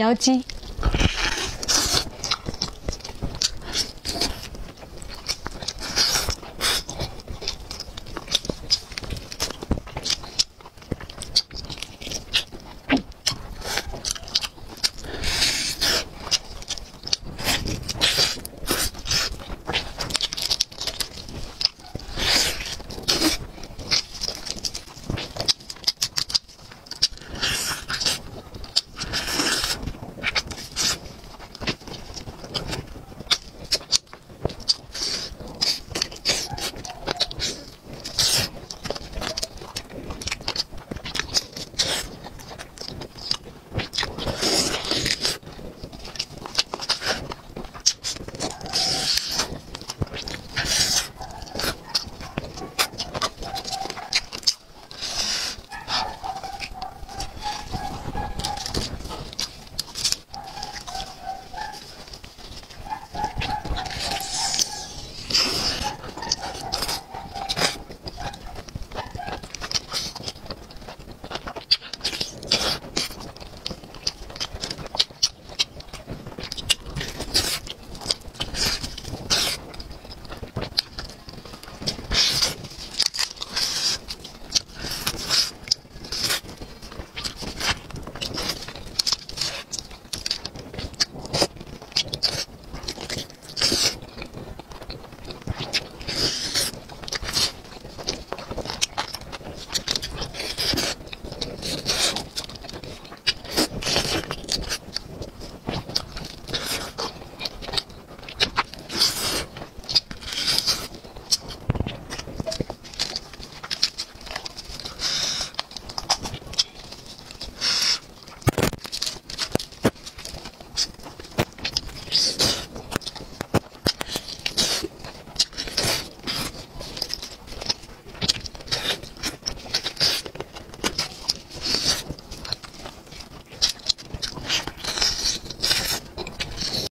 妖姬。